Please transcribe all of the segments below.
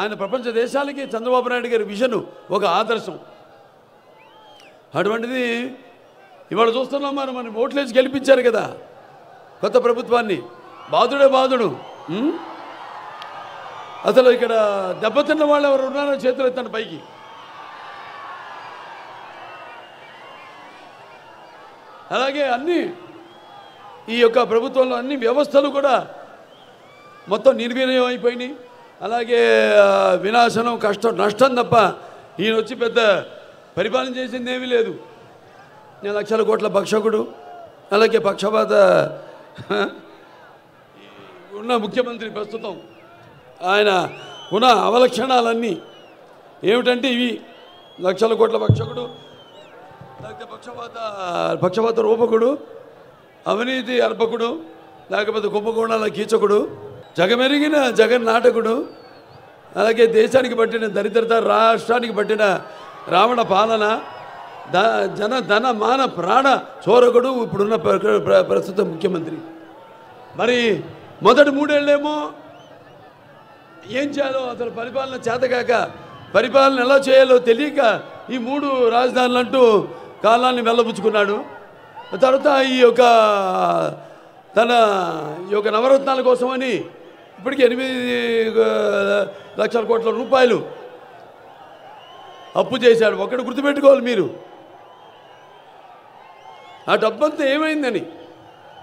ఆయన ప్రపంచ దేశాలకి చంద్రబాబు నాయుడు గారి విజను ఒక ఆదర్శం. అటువంటిది ఇవాళ చూస్తున్నాం మనం మన ఓట్లేసి గెలిపించారు కదా కొత్త ప్రభుత్వాన్ని. బాధుడే బాధుడు అసలు ఇక్కడ దెబ్బతిన్న వాళ్ళు ఎవరు ఉన్నారో చేతులు ఎత్తండి పైకి. అలాగే అన్ని ఈ యొక్క ప్రభుత్వంలో అన్ని వ్యవస్థలు కూడా మొత్తం నిర్వీర్యం అయిపోయినాయి. అలాగే వినాశనం కష్టం నష్టం తప్ప ఈయన వచ్చి పెద్ద పరిపాలన చేసింది ఏమీ లేదు. నేను లక్షల కోట్ల భక్షకుడు. అలాగే పక్షపాత ఉన్న ముఖ్యమంత్రి ప్రస్తుతం ఆయన ఉన్న అవలక్షణాలన్నీ ఏమిటంటే ఇవి లక్షల కోట్ల భక్షకుడు లేకపోతే పక్షపాత పక్షపాత రూపకుడు అవినీతి అర్పకుడు లేకపోతే కుంభకోణాల కీచకుడు జగమెరిగిన జగన్ నాటకుడు అలాగే దేశానికి పట్టిన దరిద్రత రాష్ట్రానికి పట్టిన రావణ పాలన ద జన ధన మాన ప్రాణ చోరకుడు ఇప్పుడున్న ప్ర- ప్ర- ప్రస్తుత ముఖ్యమంత్రి. మరి మొదటి మూడేళ్ళేమో ఏం చేయాలో అసలు పరిపాలన చేతకాక పరిపాలన ఎలా చేయాలో తెలియక ఈ మూడు రాజధానులు అంటూ కాలాన్ని వెళ్ళబుచ్చుకున్నాడు. తర్వాత ఈ యొక్క తన ఈ యొక్క నవరత్నాల కోసమని ఇప్పటికి ఎనిమిది లక్షల కోట్ల రూపాయలు అప్పు చేశాడు. ఒకటి గుర్తుపెట్టుకోవాలి మీరు. ఆ డబ్బంతా ఏమైందని?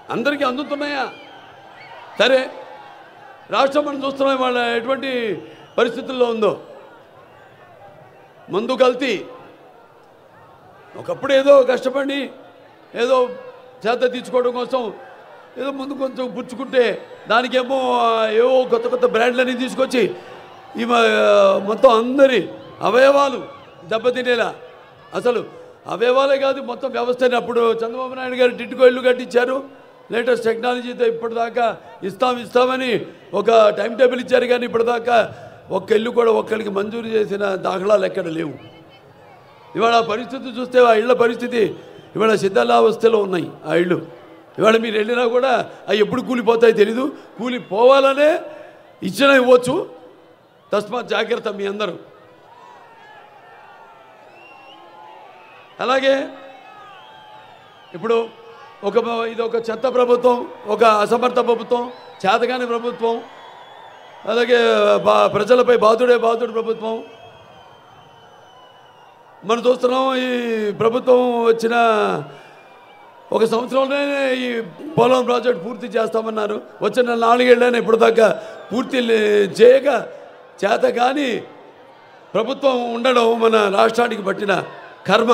అందరికీ అందుతున్నాయా? సరే రాష్ట్రం మనం చూస్తున్నాం వాళ్ళ ఎటువంటి పరిస్థితుల్లో ఉందో. మందు కల్తీ. ఒకప్పుడు ఏదో కష్టపడి ఏదో చేత తీర్చుకోవడం కోసం ఏదో ముందు కొంచెం పుచ్చుకుంటే దానికేమో ఏవో కొత్త కొత్త బ్రాండ్లని తీసుకొచ్చి ఈ మ- మొత్తం అందరి అవయవాలు దెబ్బతినేలా. అసలు అవయవాలే కాదు మొత్తం వ్యవస్థని అప్పుడు చంద్రబాబు నాయుడు గారు టిట్టుకో ఇల్లు కట్టించారు. లేటెస్ట్ టెక్నాలజీతో ఇప్పటిదాకా ఇస్తాం ఇస్తామని ఒక టైం టేబుల్ ఇచ్చారు కానీ ఇప్పటిదాకా ఒక్క ఇల్లు కూడా ఒక్కరికి మంజూరు చేసిన దాఖలాలు ఎక్కడ లేవు. ఇవాళ ఆ పరిస్థితి చూస్తే ఆ ఇళ్ళ పరిస్థితి ఇవాళ సిద్ధాలావస్థలో ఉన్నాయి ఆ ఇళ్ళు. ఇవాళ మీరు వెళ్ళినా కూడా అవి ఎప్పుడు కూలిపోతాయో తెలీదు. కూలి పోవాలనే ఇచ్చిన ఇవ్వచ్చు. తస్మాత్ జాగ్రత్త మీ అందరూ. అలాగే ఇప్పుడు ఒక ఇది ఒక చెత్త ప్రభుత్వం ఒక అసమర్థ ప్రభుత్వం చేతగాని ప్రభుత్వం అలాగే బా ప్రజలపై బాధుడే బాధుడు ప్రభుత్వం. మనం చూస్తున్నాం ఈ ప్రభుత్వం వచ్చిన ఒక సంవత్సరంలోనే ఈ పోలవరం ప్రాజెక్ట్ పూర్తి చేస్తామన్నారు. వచ్చిన నాలుగేళ్ళనే ఇప్పుడు దాకా పూర్తి చేయక చేత కానీ ప్రభుత్వం ఉండడం మన రాష్ట్రానికి పట్టిన కర్మ.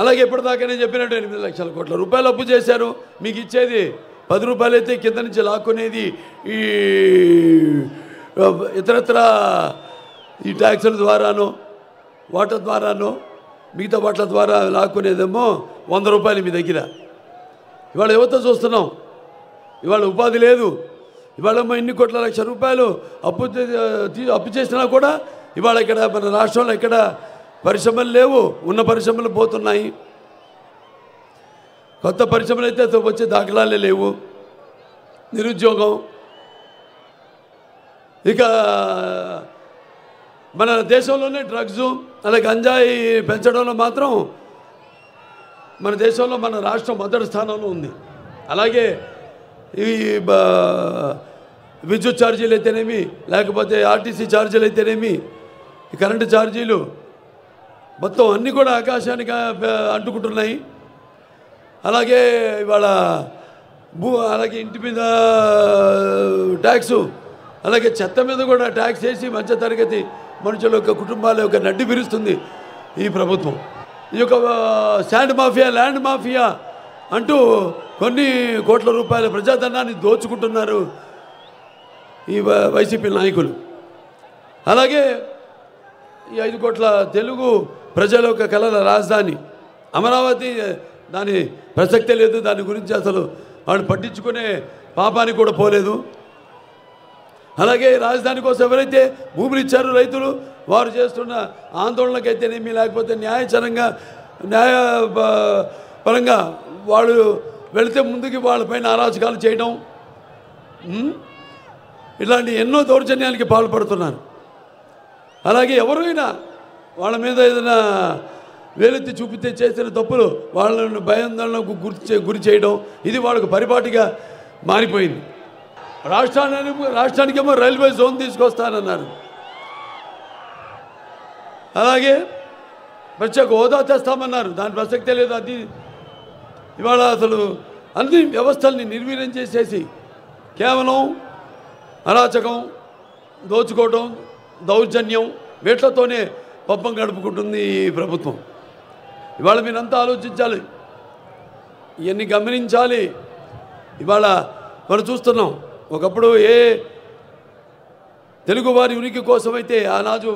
అలాగే ఇప్పటిదాకా నేను చెప్పినట్టు ఎనిమిది లక్షల కోట్ల రూపాయలు అప్పు చేశారు. మీకు ఇచ్చేది పది రూపాయలు అయితే కింద నుంచి లాక్కునేది ఈ ఇతరత్ర ఈ ట్యాక్సుల ద్వారానో వాటర్ ద్వారానో మిగతా వాట్ల ద్వారా లాక్కునేదేమో వంద రూపాయలు మీ దగ్గర. ఇవాళ యువత చూస్తున్నాం ఇవాళ ఉపాధి లేదు. ఇవాళ ఎన్ని ఇన్ని కోట్ల లక్ష రూపాయలు అప్పు అప్పు చేసినా కూడా ఇవాళ ఇక్కడ మన రాష్ట్రంలో ఇక్కడ పరిశ్రమలు లేవు. ఉన్న పరిశ్రమలు పోతున్నాయి. కొత్త పరిశ్రమలు అయితే వచ్చే దాఖలాలే లేవు. నిరుద్యోగం. ఇక మన దేశంలోనే డ్రగ్స్ అలా గంజాయి పెంచడంలో మాత్రం మన దేశంలో మన రాష్ట్రం మొదటి స్థానంలో ఉంది. అలాగే ఈ విద్యుత్ ఛార్జీలు అయితేనేమి లేకపోతే ఆర్టీసీ ఛార్జీలు అయితేనేమి ఈ కరెంటు ఛార్జీలు మొత్తం అన్నీ కూడా ఆకాశానికి అంటుకుంటున్నాయి. అలాగే ఇవాళ భూ అలాగే ఇంటి మీద ట్యాక్సు అలాగే చెత్త మీద కూడా ట్యాక్స్ వేసి మధ్య తరగతి మనుషుల యొక్క కుటుంబాల యొక్క నడ్డి విరుస్తుంది ఈ ప్రభుత్వం. ఈ యొక్క శాండ్ మాఫియా ల్యాండ్ మాఫియా అంటూ కొన్ని కోట్ల రూపాయల ప్రజాధనాన్ని దోచుకుంటున్నారు ఈ వైసీపీ నాయకులు. అలాగే ఈ ఐదు కోట్ల తెలుగు ప్రజల యొక్క కళల రాజధాని అమరావతి దాని ప్రసక్తే లేదు దాని గురించి అసలు వాళ్ళు పట్టించుకునే పాపానికి కూడా పోలేదు. అలాగే రాజధాని కోసం ఎవరైతే భూములు ఇచ్చారో రైతులు వారు చేస్తున్న ఆందోళనకైతేనేమి లేకపోతే న్యాయచరంగా న్యాయ ప- పరంగా వాళ్ళు వెళితే ముందుకి వాళ్ళపైన అరాచకాలు చేయడం ఇలాంటి ఎన్నో దౌర్జన్యాలకి పాల్పడుతున్నారు. అలాగే ఎవరైనా వాళ్ళ మీద ఏదైనా వేలెత్తి చూపితే చేసిన తప్పులు వాళ్ళను భయాందోళనకు గురి గురి చేయడం ఇది వాళ్ళకు పరిపాటిగా మారిపోయింది. రాష్ట్రానికి రాష్ట్రానికేమో రైల్వే జోన్ తీసుకొస్తానన్నారు. అలాగే ప్రత్యేక హోదా తెస్తామన్నారు. దాని ప్రసక్తే లేదు. అది ఇవాళ అసలు అన్ని వ్యవస్థల్ని నిర్వీర్యం చేసేసి కేవలం అరాచకం దోచుకోవడం దౌర్జన్యం వీటితోనే పప్పం గడుపుకుంటుంది ఈ ప్రభుత్వం. ఇవాళ మీరంతా ఆలోచించాలి. ఇవన్నీ గమనించాలి. ఇవాళ మనం చూస్తున్నాం. ఒకప్పుడు ఏ తెలుగువారి ఉనికి కోసమైతే ఆనాడు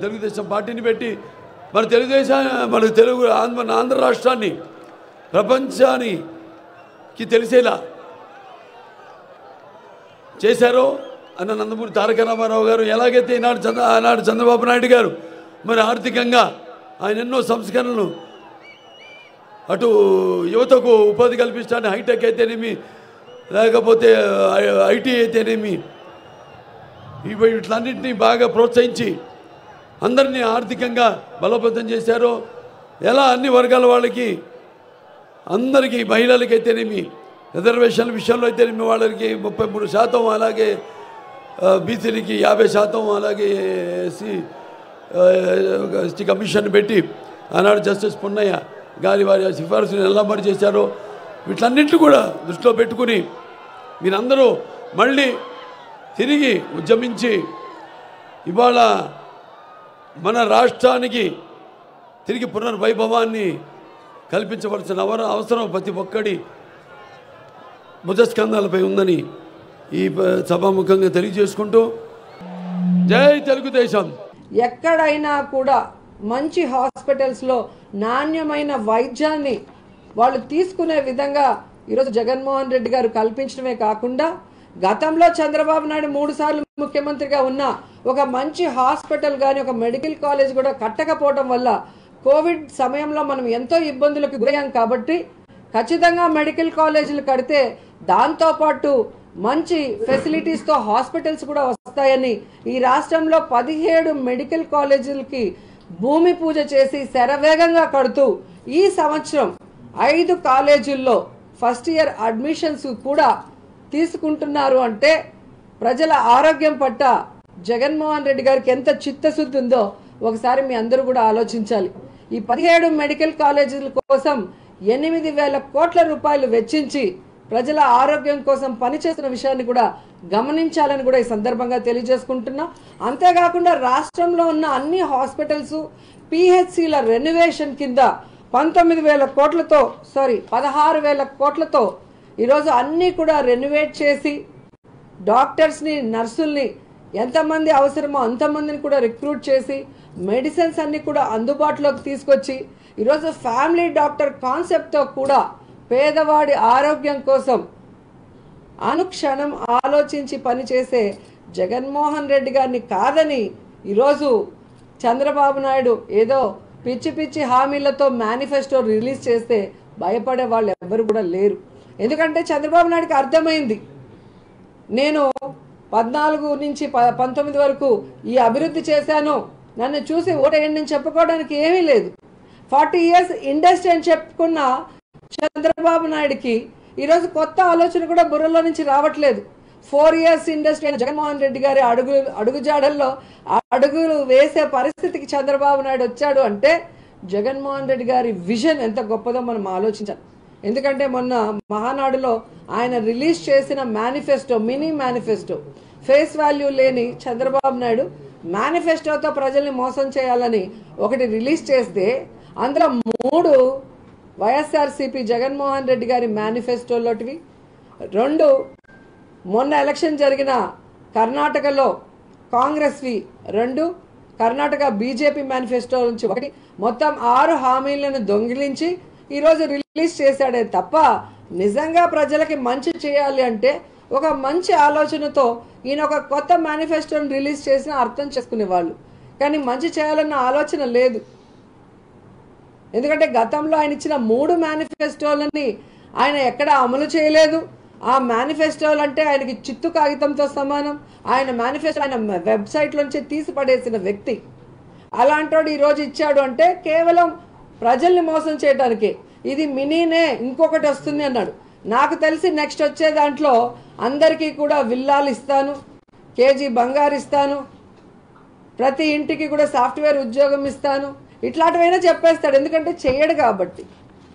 తెలుగుదేశం పార్టీని పెట్టి మన తెలుగుదేశం మన తెలుగు ఆంధ్ర మన ఆంధ్ర రాష్ట్రాన్ని ప్రపంచానికి తెలిసేలా చేశారో అన్న నందమూరి తారక రామారావు గారు ఎలాగైతే ఈనాడు చంద్ర ఆనాడు చంద్రబాబు నాయుడు గారు మరి ఆర్థికంగా ఆయన ఎన్నో సంస్కరణలు అటు యువతకు ఉపాధి కల్పించడానికి హైటెక్ అయితేనేమి లేకపోతే ఐ- ఐటీ అయితేనేమి? ఇవి వీటిలన్నింటినీ బాగా ప్రోత్సహించి అందరినీ ఆర్థికంగా బలోపేతం చేశారో ఎలా అన్ని వర్గాల వాళ్ళకి అందరికీ మహిళలకైతేనేమి రిజర్వేషన్ల విషయంలో అయితేనేమి వాళ్ళకి ముప్పై మూడు శాతం అలాగే బీసీలకి యాభై శాతం అలాగే ఎస్సీ కమిషన్ పెట్టి ఆనాడు జస్టిస్ పున్నయ్య గారి వారి సిఫార్సుని ఎలా మరి చేశారో వీటన్నింటిని కూడా దృష్టిలో పెట్టుకుని మీరందరూ మళ్ళీ తిరిగి ఉద్యమించి ఇవాళ మన రాష్ట్రానికి తిరిగి పునర్వైభవాన్ని కల్పించవలసిన అవర అవసరం ప్రతి ఒక్కడి భుజస్కంధాలపై ఉందని ఈ సభాముఖంగా తెలియజేసుకుంటూ జై తెలుగుదేశం. ఎక్కడైనా కూడా మంచి హాస్పిటల్స్లో నాణ్యమైన వైద్యాన్ని వాళ్ళు తీసుకునే విధంగా ఈరోజు జగన్మోహన్ రెడ్డి గారు కల్పించడమే కాకుండా గతంలో చంద్రబాబు నాయుడు మూడు సార్లు ముఖ్యమంత్రిగా ఉన్న ఒక మంచి హాస్పిటల్ కానీ ఒక మెడికల్ కాలేజ్ కూడా కట్టకపోవడం వల్ల కోవిడ్ సమయంలో మనం ఎంతో ఇబ్బందులకు గురయ్యాం కాబట్టి ఖచ్చితంగా మెడికల్ కాలేజీలు కడితే దాంతోపాటు మంచి ఫెసిలిటీస్తో హాస్పిటల్స్ కూడా వస్తాయని ఈ రాష్ట్రంలో పదిహేడు మెడికల్ కాలేజీలకి భూమి పూజ చేసి శరవేగంగా కడుతూ ఈ సంవత్సరం ఐదు కాలేజీల్లో ఫస్ట్ ఇయర్ అడ్మిషన్స్ కూడా తీసుకుంటున్నారు అంటే ప్రజల ఆరోగ్యం పట్ల జగన్మోహన్ రెడ్డి గారికి ఎంత చిత్తశుద్ధి ఉందో ఒకసారి మీ అందరూ కూడా ఆలోచించాలి. ఈ పదిహేడు మెడికల్ కాలేజీల కోసం ఎనిమిది వేల కోట్ల రూపాయలు వెచ్చించి ప్రజల ఆరోగ్యం కోసం పనిచేస్తున్న విషయాన్ని కూడా గమనించాలని కూడా ఈ సందర్భంగా తెలియజేసుకుంటున్నా. అంతేకాకుండా రాష్ట్రంలో ఉన్న అన్ని హాస్పిటల్స్ పిహెచ్సిల రెనోవేషన్ కింద పంతొమ్మిది వేల కోట్లతో సారీ పదహారు వేల కోట్లతో ఈరోజు అన్నీ కూడా రెనోవేట్ చేసి డాక్టర్స్ని నర్సుల్ని ఎంతమంది అవసరమో అంతమందిని కూడా రిక్రూట్ చేసి మెడిసిన్స్ అన్నీ కూడా అందుబాటులోకి తీసుకొచ్చి ఈరోజు ఫ్యామిలీ డాక్టర్ కాన్సెప్ట్తో కూడా పేదవాడి ఆరోగ్యం కోసం అనుక్షణం ఆలోచించి పనిచేసే జగన్మోహన్ రెడ్డి గారిని కాదని ఈరోజు చంద్రబాబు నాయుడు ఏదో పిచ్చి పిచ్చి హామీలతో మేనిఫెస్టో రిలీజ్ చేస్తే భయపడే వాళ్ళు ఎవ్వరు కూడా లేరు. ఎందుకంటే చంద్రబాబు నాయుడుకి అర్థమైంది. నేను పద్నాలుగు నుంచి ప పంతొమ్మిది వరకు ఈ అభివృద్ధి చేశాను. నన్ను చూసి ఓటేయండి అని చెప్పుకోవడానికి ఏమీ లేదు. ఫార్టీ ఇయర్స్ ఇండస్ట్రీ అని చెప్పుకున్న చంద్రబాబు నాయుడికి ఈరోజు కొత్త ఆలోచన కూడా బుర్రలో నుంచి రావట్లేదు. ఫోర్ ఇయర్స్ ఇండస్ట్రీ అయిన జగన్మోహన్ రెడ్డి గారి అడుగు అడుగుజాడల్లో అడుగులు వేసే పరిస్థితికి చంద్రబాబు నాయుడు వచ్చాడు అంటే జగన్మోహన్ రెడ్డి గారి విజన్ ఎంత గొప్పదో మనం ఆలోచించాలి. ఎందుకంటే మొన్న మహానాడులో ఆయన రిలీజ్ చేసిన manifesto mini manifesto face value లేని చంద్రబాబు నాయుడు మేనిఫెస్టోతో ప్రజల్ని మోసం చేయాలని ఒకటి రిలీజ్ చేస్తే అందులో మూడు వైఎస్ఆర్సీపీ జగన్మోహన్ రెడ్డి గారి మేనిఫెస్టోలోటివి రెండు మొన్న ఎలక్షన్ జరిగిన కర్ణాటకలో కాంగ్రెస్వి రెండు కర్ణాటక బీజేపీ మేనిఫెస్టో నుంచి ఒకటి. మొత్తం ఆరు హామీలను దొంగిలించి ఈరోజు రిలీజ్ చేశాడే తప్ప నిజంగా ప్రజలకి మంచి చేయాలి అంటే ఒక మంచి ఆలోచనతో ఈయన ఒక కొత్త మేనిఫెస్టోని రిలీజ్ చేసిన అర్థం చేసుకునేవాళ్ళు కానీ మంచి చేయాలన్న ఆలోచన లేదు. ఎందుకంటే గతంలో ఆయన ఇచ్చిన మూడు మేనిఫెస్టోలని ఆయన ఎక్కడ అమలు చేయలేదు. ఆ మేనిఫెస్టోలు అంటే ఆయనకి చిత్తు కాగితంతో సమానం. ఆయన మేనిఫెస్టో ఆయన వెబ్సైట్లోంచి తీసిపడేసిన వ్యక్తి. అలాంటోడు ఈరోజు ఇచ్చాడు అంటే కేవలం ప్రజల్ని మోసం చేయడానికి ఇది మినీనే ఇంకొకటి వస్తుంది అన్నాడు. నాకు తెలిసి నెక్స్ట్ వచ్చే దాంట్లో అందరికీ కూడా విల్లాలు ఇస్తాను కేజీ బంగారు ఇస్తాను ప్రతి ఇంటికి కూడా సాఫ్ట్వేర్ ఉద్యోగం ఇస్తాను. ఇట్లాంటివైనా చెప్పేస్తాడు. ఎందుకంటే చేయడు కాబట్టి.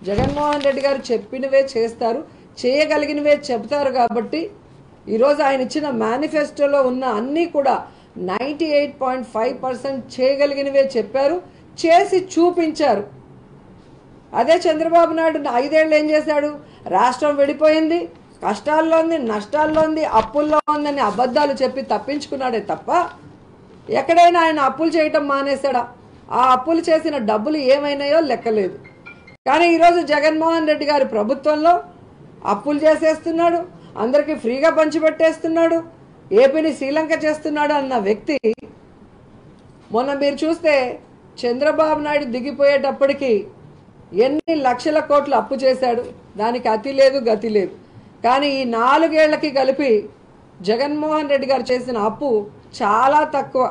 జగన్మోహన్ రెడ్డి గారు చెప్పినవే చేస్తారు. చేయగలిగినవే చెబుతారు కాబట్టి ఈరోజు ఆయన ఇచ్చిన మేనిఫెస్టోలో ఉన్న అన్నీ కూడా ninety eight point five percent చేయగలిగినవే చెప్పారు చేసి చూపించారు. అదే చంద్రబాబు నాయుడు ఐదేళ్ళు ఏం చేశాడు? రాష్ట్రం విడిపోయింది కష్టాల్లో ఉంది నష్టాల్లో ఉంది అప్పుల్లో ఉందని అబద్ధాలు చెప్పి తప్పించుకున్నాడే తప్ప ఎక్కడైనా ఆయన అప్పులు చేయటం మానేశాడా? ఆ అప్పులు చేసిన డబ్బులు ఏమైనాయో లెక్కలేదు. కానీ ఈరోజు జగన్మోహన్ రెడ్డి గారి ప్రభుత్వంలో అప్పులు చేసేస్తున్నాడు అందరికీ ఫ్రీగా పంచిపెట్టేస్తున్నాడు ఏపీని శ్రీలంక చేస్తున్నాడు అన్న వ్యక్తి మొన్న మీరు చూస్తే చంద్రబాబు నాయుడు దిగిపోయేటప్పటికి ఎన్ని లక్షల కోట్లు అప్పు చేశాడు. దానికి అతి లేదు గతి లేదు. కానీ ఈ నాలుగేళ్ళకి కలిపి జగన్మోహన్ రెడ్డి గారు చేసిన అప్పు చాలా తక్కువ.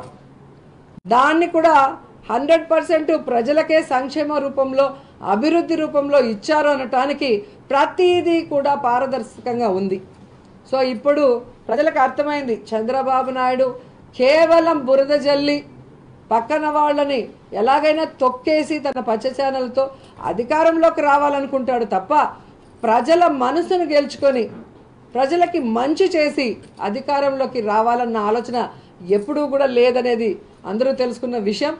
దాన్ని కూడా హండ్రెడ్ పర్సెంట్ ప్రజలకే సంక్షేమ రూపంలో అభివృద్ధి రూపంలో ఇచ్చారు అనటానికి ప్రతిదీ కూడా పారదర్శకంగా ఉంది. సో ఇప్పుడు ప్రజలకు అర్థమైంది. చంద్రబాబు నాయుడు కేవలం బురద జల్లి పక్కన వాళ్ళని ఎలాగైనా తొక్కేసి తన పచ్చ ఛానల్తో అధికారంలోకి రావాలనుకుంటాడు తప్ప ప్రజల మనసును గెలుచుకొని ప్రజలకి మంచి చేసి అధికారంలోకి రావాలన్న ఆలోచన ఎప్పుడూ కూడా లేదనేది అందరూ తెలుసుకున్న విషయం.